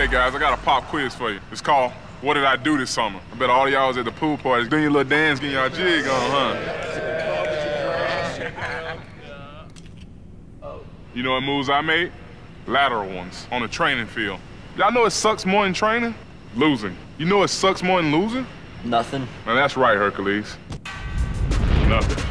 Okay, guys, I got a pop quiz for you. It's called What Did I Do This Summer? I bet all y'all was at the pool parties doing your little dance, getting y'all jig on, huh? You know what moves I made? Lateral ones on the training field. Y'all know it sucks more than training? Losing. You know it sucks more than losing? Nothing. Now that's right, Hercules. Nothing.